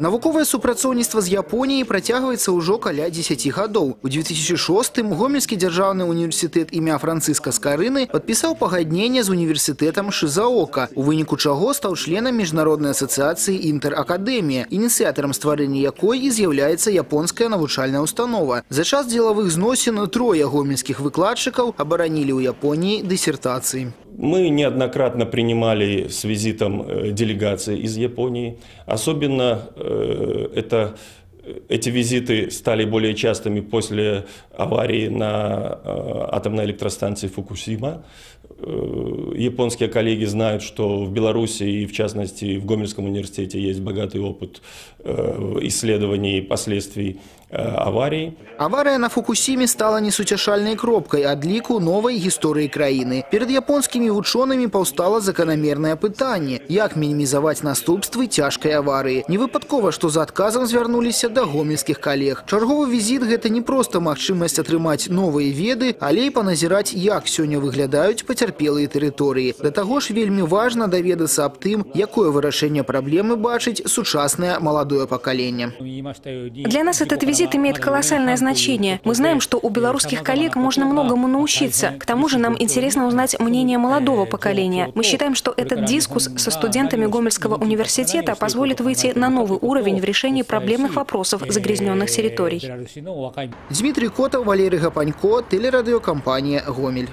Навуковае супрацоўніцтва з Японіяй працягваецца ўжо каля 10 гадоў. У 2006 гомельскі дзяржаўны універсітэт імя Францыска Скарыны падпісаў пагадненне з універсітэтам Шызаока, у выніку чаго стаў членам міжнароднай асацыяцыі інтэракадэмія, ініцыятарам стварэння якой і з'яўляецца японская навучальная установа. За час дзелавых зносін трое гомельскіх выкладчыкаў абаранілі ў Японіі дысертацыі. Мы неоднократно принимали с визитом э, делегации из Японии. Особенно э, это, эти визиты стали более частыми после аварии на э, атомной электростанции Фукусима. Японские коллеги знают, что в Беларуси и в частности в Гомельском университете есть богатый опыт исследований последствий аварии. Авария на Фукусиме стала несуцяшальнай кропкай адліку новай гісторыі краіны. Перад японскімі вучонымі паўстала заканамернае пытанне, як мінімізаваць наступствы цяжкай аварыі. Невыпадкова, што за адказам звярнуліся да гомельскіх калег. Чарговы візіт гэта не проста магчымасць атрымаць новыя веды, але і паназіраць, як сёння выглядаюць пацярпелыя тэрыторыі. Да таго ж вельмі важна даведацца аб тым, якое вырашэнне праблемы бачыць сучаснае маладое пакаленне. Для нас этот визит визит имеет колоссальное значение. Мы знаем, что у белорусских коллег можно многому научиться. К тому же нам интересно узнать мнение молодого поколения. Мы считаем, что этот дискус со студентами Гомельского университета позволит выйти на новый уровень в решении проблемных вопросов загрязненных территорий. Дмитрий Котов, Валерий Гапанько, телерадиокомпания «Гомель».